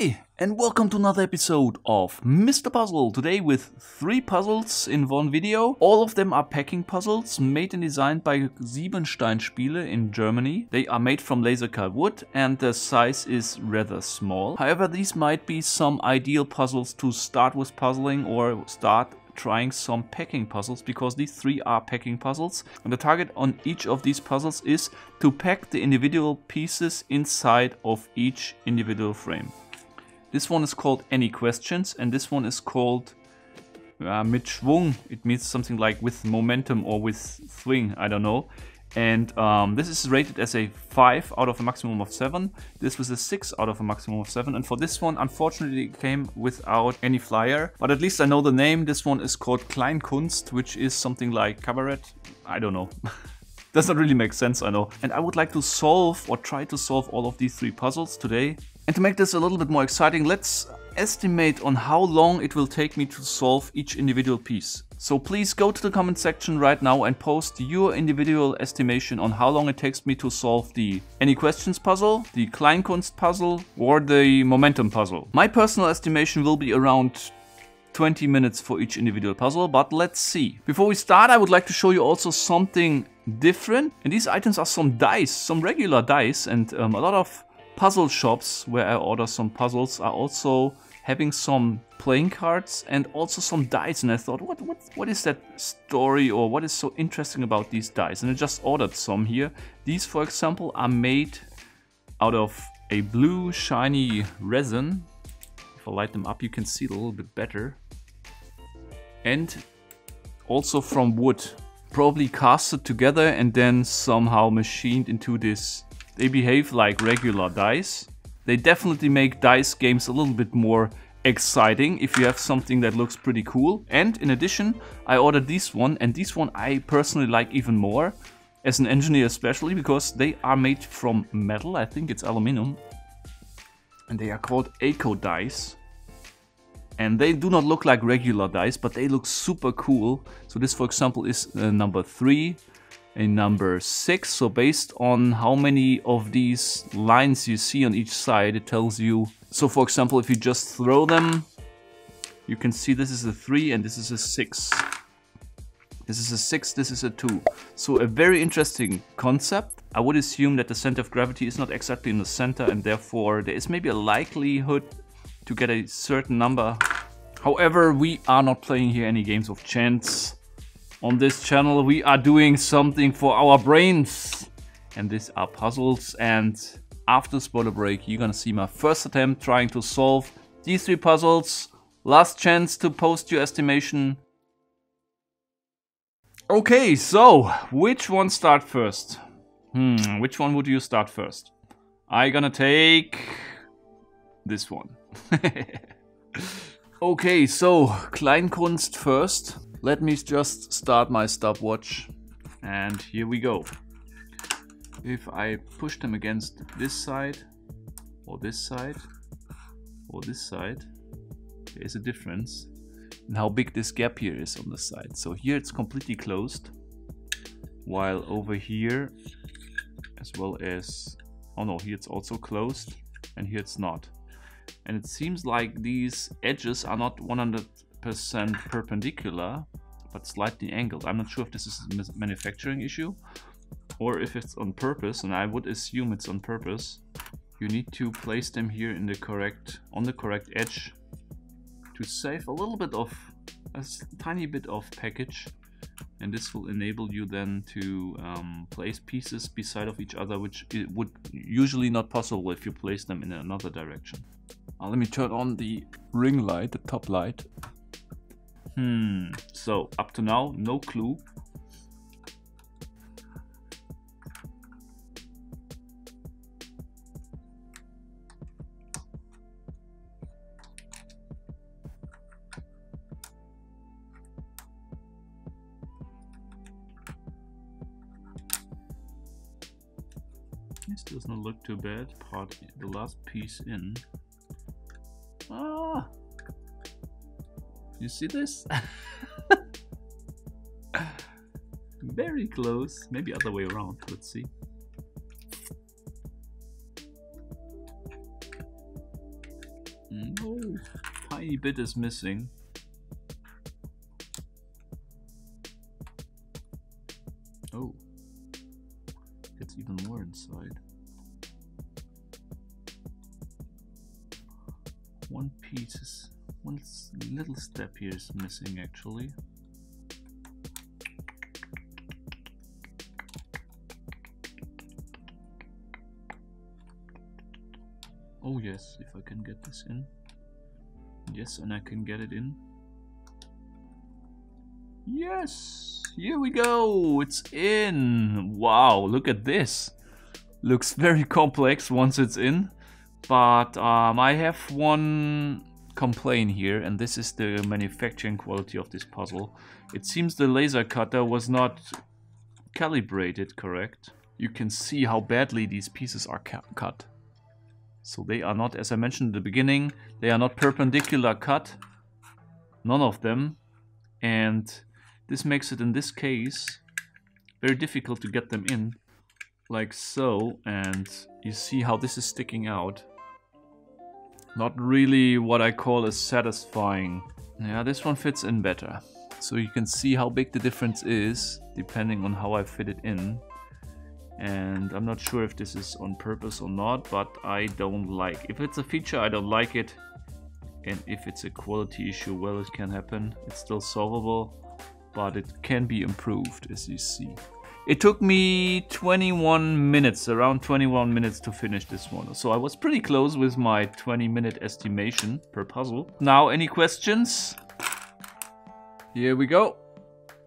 Hi, and welcome to another episode of Mr. Puzzle. Today with three puzzles in one video. All of them are packing puzzles made and designed by Siebenstein Spiele in Germany. They are made from laser cut wood and the size is rather small. However, these might be some ideal puzzles to start with puzzling or start trying some packing puzzles because these three are packing puzzles and the target on each of these puzzles is to pack the individual pieces inside of each individual frame. This one is called Any Questions and this one is called uh, mit Schwung. It means something like with momentum or with swing, I don't know. And um, this is rated as a 5 out of a maximum of 7. This was a 6 out of a maximum of 7. And for this one, unfortunately, it came without any flyer. But at least I know the name. This one is called Kleinkunst, which is something like cabaret. I don't know. Does not really make sense, I know. And I would like to solve or try to solve all of these three puzzles today. And to make this a little bit more exciting, let's estimate on how long it will take me to solve each individual piece. So please go to the comment section right now and post your individual estimation on how long it takes me to solve the Any Questions puzzle, the Kleinkunst puzzle or the Momentum puzzle. My personal estimation will be around 20 minutes for each individual puzzle, but let's see. Before we start, I would like to show you also something different. And these items are some dice, some regular dice, and um, a lot of puzzle shops where I order some puzzles are also having some playing cards and also some dice. And I thought what what what is that story or what is so interesting about these dice? And I just ordered some here. These for example are made out of a blue shiny resin. If I light them up you can see it a little bit better. And also from wood probably casted together and then somehow machined into this they behave like regular dice they definitely make dice games a little bit more exciting if you have something that looks pretty cool. And in addition, I ordered this one and this one I personally like even more as an engineer especially because they are made from metal, I think it's aluminum. And they are called AKO dice. And they do not look like regular dice, but they look super cool. So this for example is uh, number 3 in number 6. So based on how many of these lines you see on each side, it tells you. So for example, if you just throw them, you can see this is a 3 and this is a 6. This is a 6, this is a 2. So a very interesting concept. I would assume that the center of gravity is not exactly in the center and therefore there is maybe a likelihood to get a certain number. However, we are not playing here any games of chance. On this channel we are doing something for our brains. And these are puzzles and after spoiler break you're gonna see my first attempt trying to solve these three puzzles. Last chance to post your estimation. Okay, so which one start first? Hmm, which one would you start first? I gonna take this one. okay, so Kleinkunst first. Let me just start my stopwatch and here we go. If I push them against this side or this side or this side, there is a difference in how big this gap here is on the side. So here it's completely closed while over here as well as, oh no, here it's also closed and here it's not. And it seems like these edges are not 100 percent perpendicular but slightly angled. I'm not sure if this is a manufacturing issue or if it's on purpose and I would assume it's on purpose. You need to place them here in the correct on the correct edge to save a little bit of a tiny bit of package and this will enable you then to um, place pieces beside of each other which would usually not possible if you place them in another direction. Now let me turn on the ring light, the top light Hmm, so up to now, no clue. This does not look too bad. Part the last piece in. Ah, you see this? Very close. Maybe other way around. Let's see. No, tiny bit is missing. Oh, it's even more inside. One piece is, one little step here is missing actually. Oh yes, if I can get this in. Yes, and I can get it in. Yes, here we go, it's in. Wow, look at this. Looks very complex once it's in. But um, I have one complaint here, and this is the manufacturing quality of this puzzle. It seems the laser cutter was not calibrated correct. You can see how badly these pieces are cut. So they are not, as I mentioned in the beginning, they are not perpendicular cut. None of them. And this makes it, in this case, very difficult to get them in. Like so. And you see how this is sticking out. Not really what I call a satisfying. Yeah, this one fits in better. So you can see how big the difference is, depending on how I fit it in and I'm not sure if this is on purpose or not but I don't like if it's a feature I don't like it and if it's a quality issue well it can happen it's still solvable but it can be improved as you see it took me 21 minutes around 21 minutes to finish this one so I was pretty close with my 20 minute estimation per puzzle now any questions here we go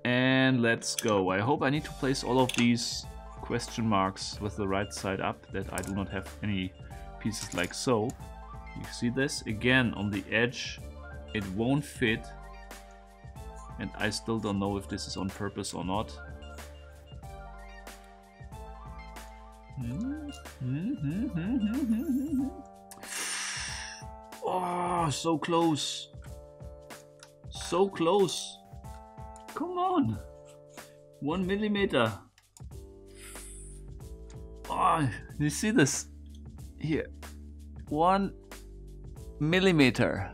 and let's go I hope I need to place all of these question marks with the right side up that I do not have any pieces like so. You see this? Again, on the edge, it won't fit. And I still don't know if this is on purpose or not. Oh, so close. So close. Come on. One millimeter. Oh, you see this? Here. One millimeter.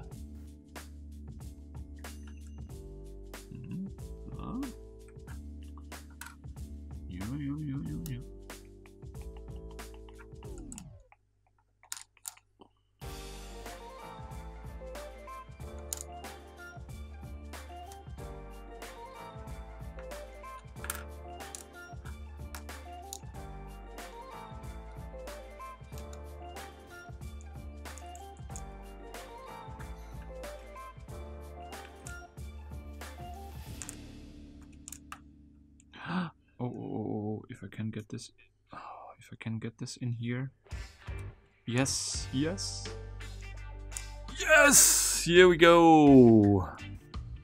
I can get this, oh, if I can get this in here. Yes, yes. Yes! Here we go!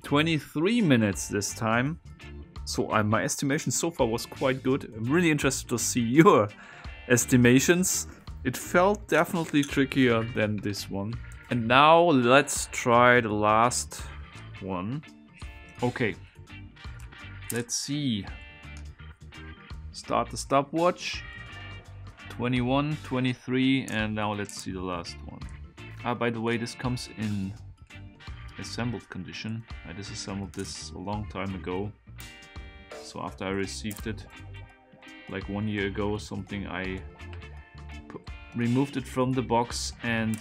23 minutes this time. So uh, my estimation so far was quite good. I'm really interested to see your estimations. It felt definitely trickier than this one. And now let's try the last one. Okay. Let's see Start the stopwatch. 21, 23, and now let's see the last one. Ah, by the way, this comes in assembled condition. I disassembled this a long time ago. So after I received it, like one year ago or something, I removed it from the box and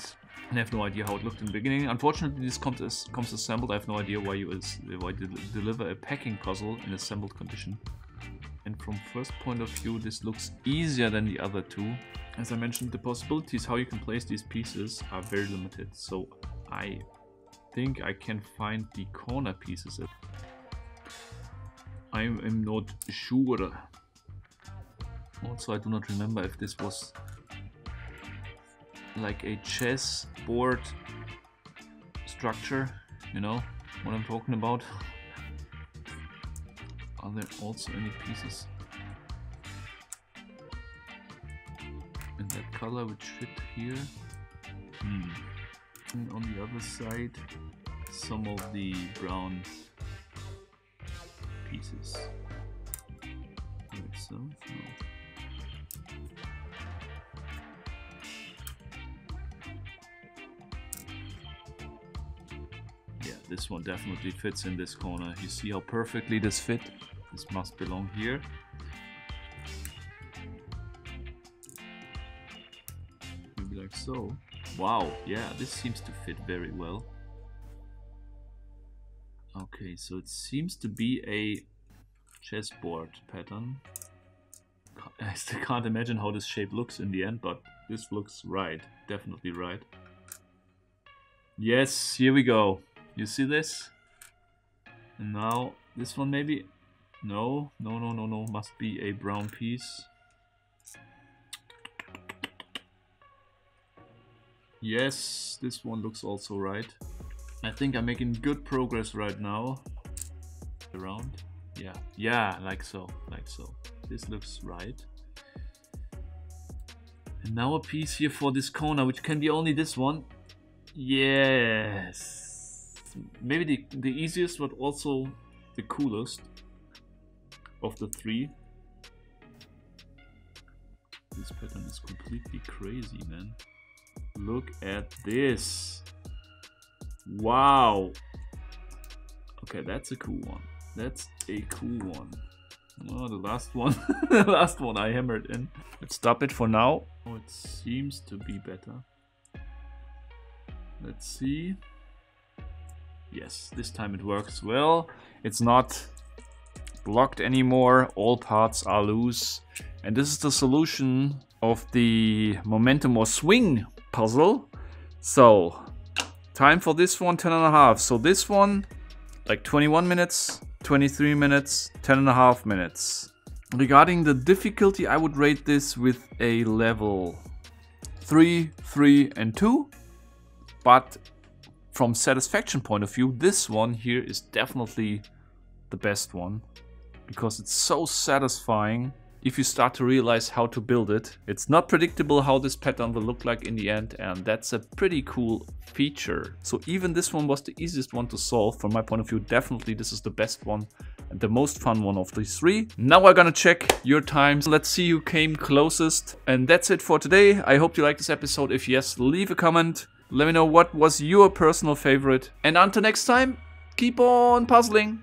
I have no idea how it looked in the beginning. Unfortunately, this comes, comes assembled. I have no idea why you, why you deliver a packing puzzle in assembled condition and from first point of view this looks easier than the other two. As I mentioned, the possibilities how you can place these pieces are very limited, so I think I can find the corner pieces. I am not sure. Also, I do not remember if this was like a chess board structure, you know what I'm talking about. Are there also any pieces in that color which fit here? Hmm. And on the other side, some of the brown pieces. Like so? No. Yeah, this one definitely fits in this corner. You see how perfectly this fit? This must belong here. Maybe like so. Wow, yeah, this seems to fit very well. Okay, so it seems to be a chessboard pattern. I still can't imagine how this shape looks in the end, but this looks right. Definitely right. Yes, here we go. You see this? And now this one maybe? No, no, no, no, no. Must be a brown piece. Yes, this one looks also right. I think I'm making good progress right now. Around. Yeah, yeah, like so, like so. This looks right. And now a piece here for this corner, which can be only this one. Yes. Maybe the, the easiest, but also the coolest of the three. This pattern is completely crazy, man. Look at this. Wow. Okay, that's a cool one. That's a cool one. Oh, the last one. the last one I hammered in. Let's stop it for now. Oh, it seems to be better. Let's see. Yes, this time it works well. It's not blocked anymore. All parts are loose. And this is the solution of the momentum or swing puzzle. So, time for this one, 10 and a half. So this one, like 21 minutes, 23 minutes, 10 and a half minutes. Regarding the difficulty, I would rate this with a level 3, 3 and 2. But from satisfaction point of view, this one here is definitely the best one. Because it's so satisfying if you start to realize how to build it. It's not predictable how this pattern will look like in the end and that's a pretty cool feature. So even this one was the easiest one to solve from my point of view. Definitely this is the best one and the most fun one of these three. Now we're gonna check your times. Let's see who came closest. And that's it for today. I hope you liked this episode. If yes, leave a comment. Let me know what was your personal favorite. And until next time, keep on puzzling.